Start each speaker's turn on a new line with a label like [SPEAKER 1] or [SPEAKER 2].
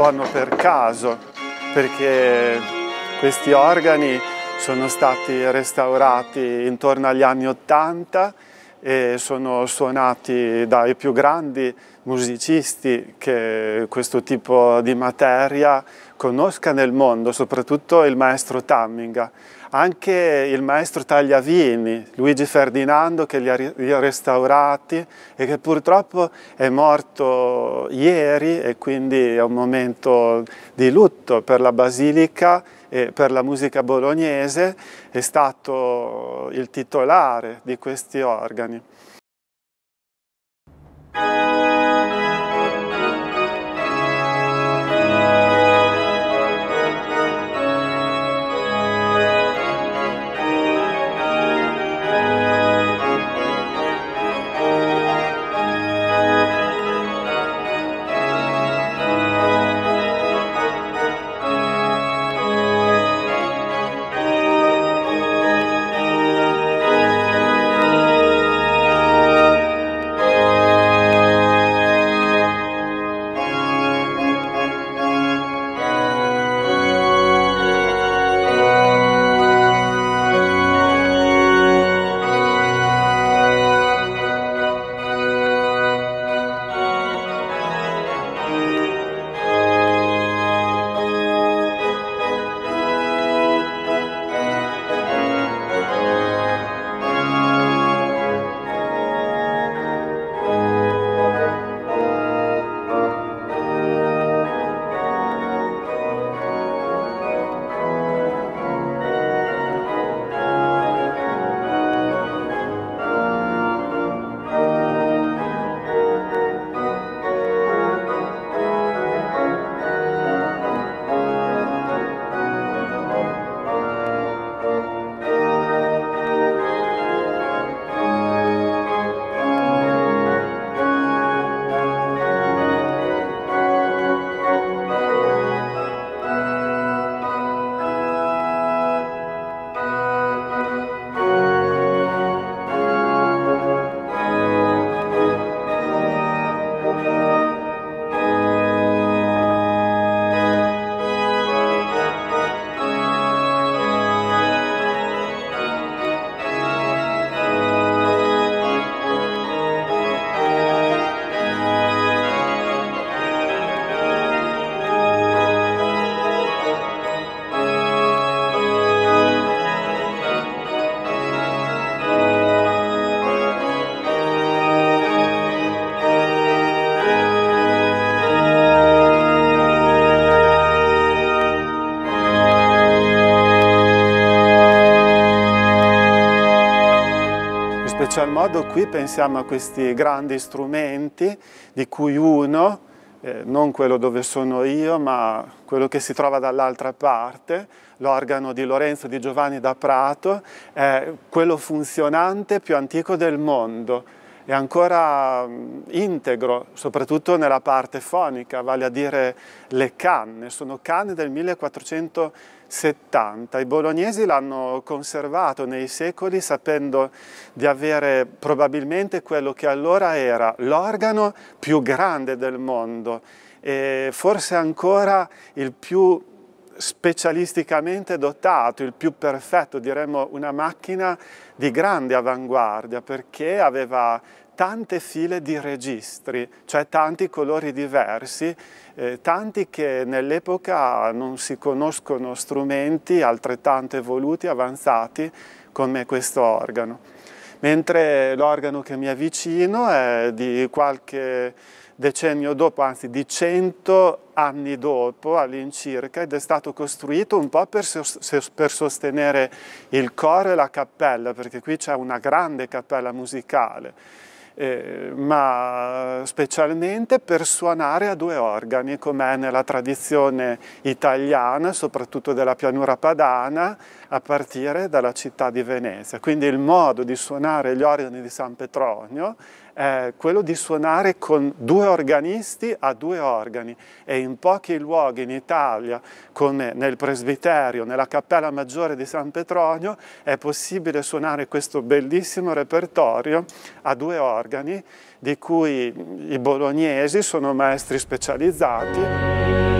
[SPEAKER 1] suono per caso, perché questi organi sono stati restaurati intorno agli anni Ottanta e sono suonati dai più grandi musicisti che questo tipo di materia conosca nel mondo, soprattutto il maestro Tamminga. Anche il maestro Tagliavini, Luigi Ferdinando, che li ha restaurati e che purtroppo è morto ieri e quindi è un momento di lutto per la Basilica e per la musica bolognese, è stato il titolare di questi organi. Special modo qui pensiamo a questi grandi strumenti di cui uno, eh, non quello dove sono io, ma quello che si trova dall'altra parte, l'organo di Lorenzo di Giovanni da Prato, è quello funzionante più antico del mondo. È ancora integro, soprattutto nella parte fonica, vale a dire le canne, sono canne del 1470. I bolognesi l'hanno conservato nei secoli sapendo di avere probabilmente quello che allora era l'organo più grande del mondo e forse ancora il più specialisticamente dotato, il più perfetto, diremmo una macchina di grande avanguardia perché aveva tante file di registri, cioè tanti colori diversi, eh, tanti che nell'epoca non si conoscono strumenti altrettanto evoluti, avanzati come questo organo. Mentre l'organo che mi avvicino è di qualche decennio dopo, anzi di cento anni dopo all'incirca ed è stato costruito un po' per, per, sostenere il coro e la cappella, perché qui c'è una grande cappella musicale eh, ma specialmente per suonare a due organi, come è nella tradizione italiana, soprattutto della pianura padana, a partire dalla città di Venezia. Quindi il modo di suonare gli organi di San Petronio è quello di suonare con due organisti a due organi e in pochi luoghi in Italia, come nel presbiterio, nella cappella maggiore di San Petronio, è possibile suonare questo bellissimo repertorio a due organi di cui i bolognesi sono maestri specializzati.